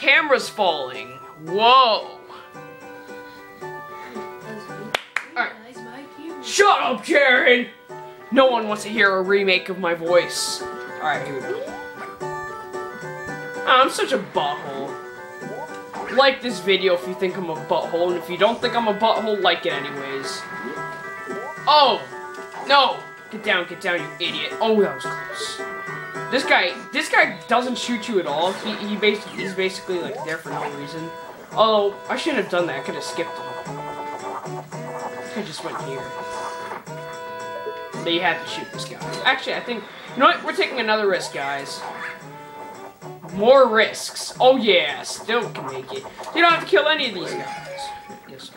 camera's falling. Whoa. Alright. Shut up, Jared! No one wants to hear a remake of my voice. Alright, here we go. I'm such a butthole. Like this video if you think I'm a butthole, and if you don't think I'm a butthole, like it anyways. Oh! No! Get down, get down, you idiot. Oh, that was close. This guy, this guy doesn't shoot you at all. He, he basically, he's basically like there for no reason. Although, I shouldn't have done that. I could have skipped him. I just went here. But you have to shoot this guy. Actually, I think, you know what? We're taking another risk, guys. More risks. Oh yeah, still can make it. You don't have to kill any of these guys. Yes,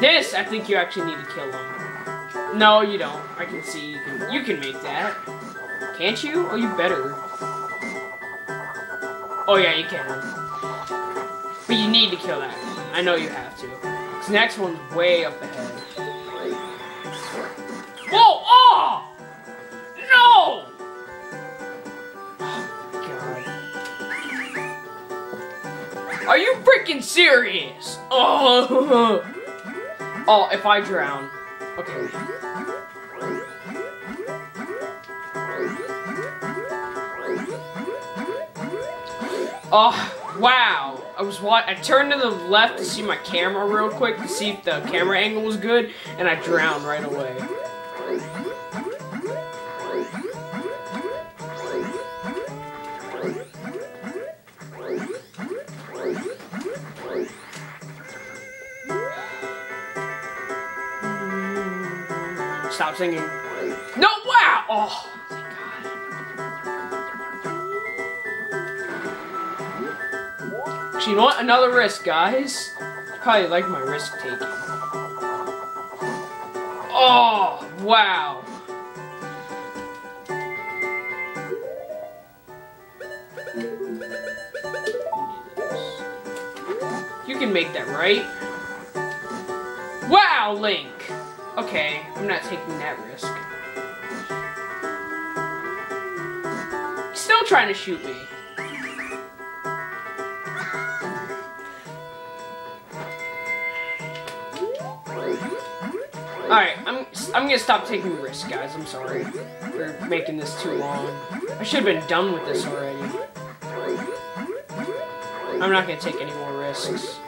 This, I think you actually need to kill him. No, you don't. I can see you can, you can make that. Can't you? Oh, you better. Oh yeah, you can. But you need to kill that. I know you have to. This next one's way up ahead. Whoa! Oh! No! Oh, God. Are you freaking serious? Oh! Oh, if I drown. Okay. Oh, wow. I was what I turned to the left to see my camera real quick to see if the camera angle was good, and I drowned right away. Stop singing. No, wow! Oh. Actually, you know what? Another risk, guys. Probably like my risk taking. Oh, wow. You can make that, right? Wow, Link! Okay, I'm not taking that risk. Still trying to shoot me. Alright, I'm I'm gonna stop taking risks, guys. I'm sorry for making this too long. I should have been done with this already. I'm not gonna take any more risks.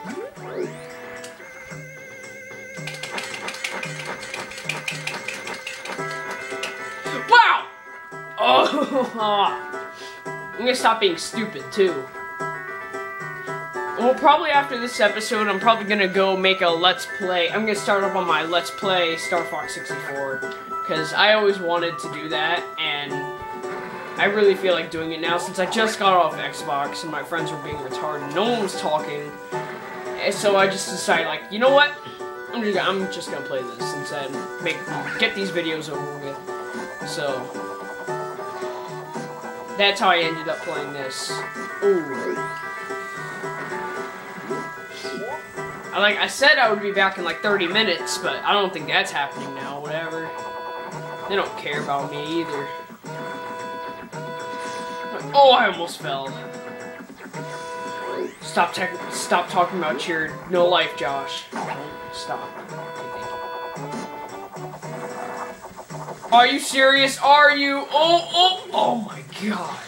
I'm gonna stop being stupid too. Well, probably after this episode, I'm probably gonna go make a Let's Play. I'm gonna start up on my Let's Play Star Fox 64. Because I always wanted to do that, and I really feel like doing it now since I just got off Xbox and my friends were being retarded. No one was talking. And so I just decided, like, you know what? I'm just, gonna play this instead. Make, get these videos over with. So, that's how I ended up playing this. I, like I said I would be back in like 30 minutes, but I don't think that's happening now, whatever. They don't care about me either. Oh, I almost fell. Stop stop talking about your no life, Josh. Stop. Are you serious? Are you? Oh, oh, oh my god.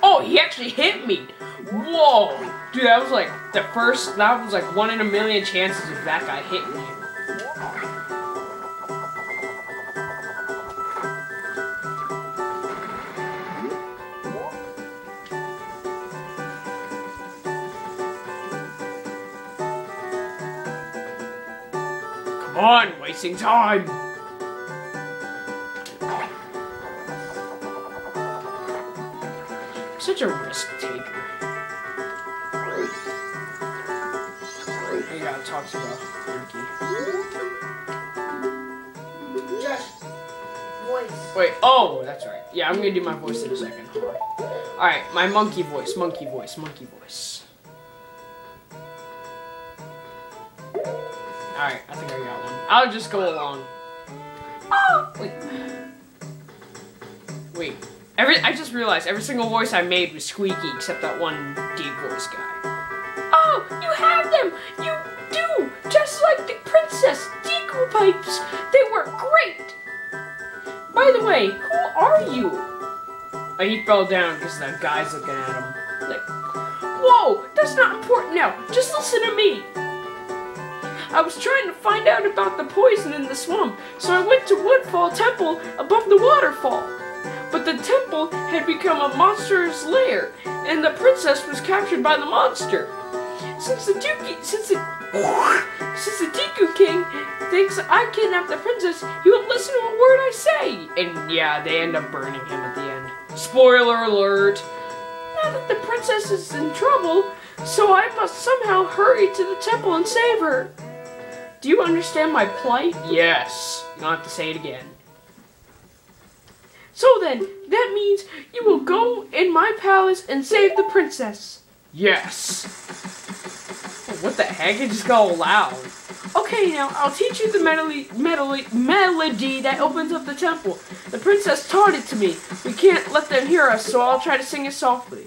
Oh, he actually hit me. Whoa! Dude, that was like the first, that was like one in a million chances if that guy hit me. On, wasting time! Such a risk taker. I gotta talk to the monkey. Josh, voice. Wait, oh, that's right. Yeah, I'm gonna do my voice in a second. Alright, my monkey voice, monkey voice, monkey voice. Alright, I think I got one. I'll just go along. Oh, wait. Wait. Every I just realized every single voice I made was squeaky except that one deep voice guy. Oh, you have them! You do! Just like the princess Deku pipes! They work great! By the way, who are you? Oh, he fell down because the guy's looking at him. Like, whoa, that's not important now. Just listen to me. I was trying to find out about the poison in the swamp, so I went to Woodfall Temple above the waterfall. But the temple had become a monster's lair, and the princess was captured by the monster. Since the Duke, since the, since the Deku King thinks I kidnapped the princess, he won't listen to a word I say. And yeah, they end up burning him at the end. Spoiler alert. Now that the princess is in trouble, so I must somehow hurry to the temple and save her. Do you understand my plight? Yes. You don't have to say it again. So then, that means you will go in my palace and save the princess. Yes. Oh, what the heck? It just got all loud. Okay, now I'll teach you the melody, melody, melody that opens up the temple. The princess taught it to me. We can't let them hear us, so I'll try to sing it softly.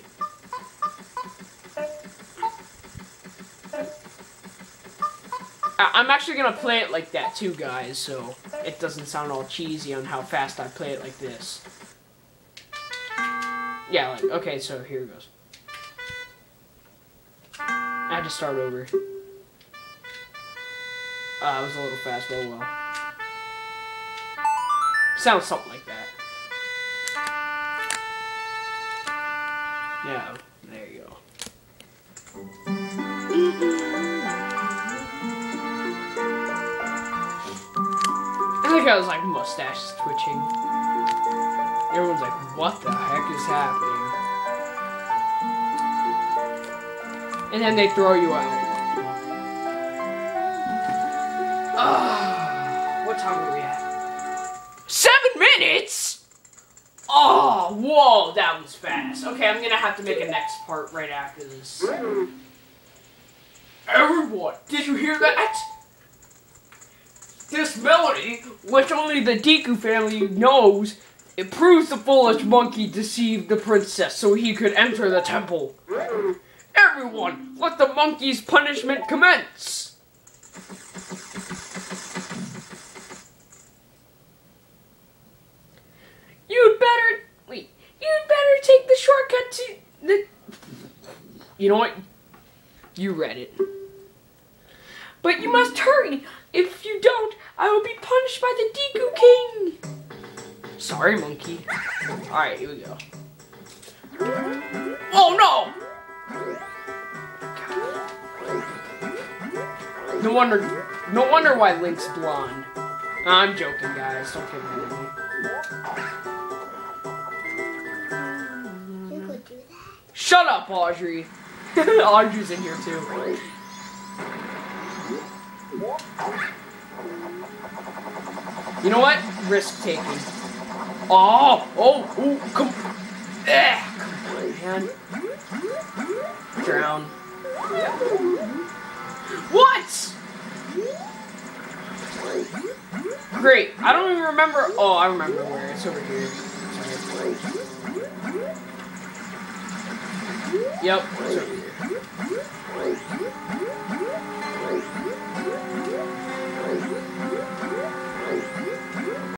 I- I'm actually gonna play it like that too, guys, so it doesn't sound all cheesy on how fast I play it like this. Yeah, like, okay, so here it goes. I had to start over. Uh, I was a little fast, but oh well. Sounds something like that. Yeah, I was like mustache twitching. Everyone's like, what the heck is happening? And then they throw you out. Ah, what time are we at? Seven minutes? Oh, whoa, that was fast. Okay, I'm gonna have to make a next part right after this. Everyone, did you hear that? This melody, which only the Deku family knows, it proves the foolish monkey deceived the princess so he could enter the temple. Everyone, let the monkey's punishment commence! You'd better wait. You'd better take the shortcut to the. You know what? You read it. But you must hurry. If you don't, I will be punished by the Deku King. Sorry, monkey. All right, here we go. Oh no! No wonder. No wonder why Link's blonde. I'm joking, guys. Don't get mad me. You could that. Shut up, Audrey. Audrey's in here too. You know what? Risk taking. Oh, oh, oh, come, eh. Drown. What? Great. I don't even remember. Oh, I remember where. It's over here. Yep. It's over here.